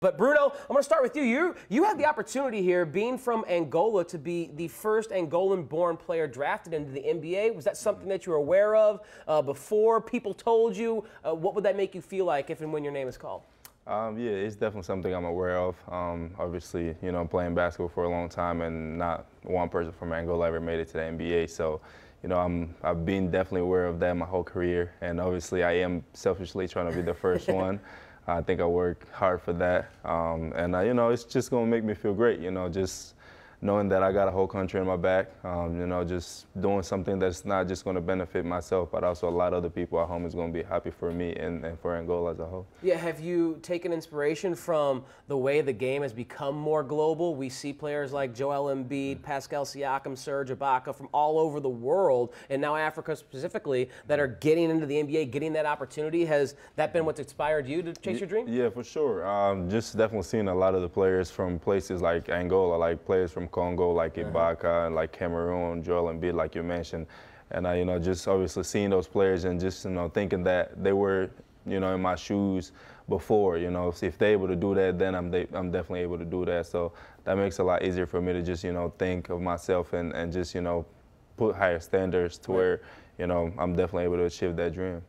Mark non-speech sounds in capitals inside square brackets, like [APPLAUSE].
But Bruno, I'm going to start with you. You you had the opportunity here, being from Angola, to be the first Angolan-born player drafted into the NBA. Was that something that you were aware of uh, before people told you? Uh, what would that make you feel like if and when your name is called? Um, yeah, it's definitely something I'm aware of. Um, obviously, you know, playing basketball for a long time, and not one person from Angola ever made it to the NBA. So, you know, I'm I've been definitely aware of that my whole career, and obviously, I am selfishly trying to be the first [LAUGHS] one. I think I work hard for that. Um, and, uh, you know, it's just going to make me feel great, you know, just knowing that I got a whole country in my back, um, you know, just doing something that's not just going to benefit myself, but also a lot of other people at home is going to be happy for me and, and for Angola as a whole. Yeah, have you taken inspiration from the way the game has become more global? We see players like Joel Embiid, Pascal Siakam, Serge Ibaka from all over the world, and now Africa specifically, that are getting into the NBA, getting that opportunity. Has that been what's inspired you to chase your dream? Yeah, for sure. Um, just definitely seeing a lot of the players from places like Angola, like players from Congo, like uh-huh. Ibaka, and like Cameroon, Joel Embiid, like you mentioned. And I, you know, just obviously seeing those players and just, you know, thinking that they were, you know, in my shoes before, you know, if they're able to do that, then I'm, de- I'm definitely able to do that. So that makes it a lot easier for me to just, you know, think of myself and, and just, you know, put higher standards to where, you know, I'm definitely able to achieve that dream.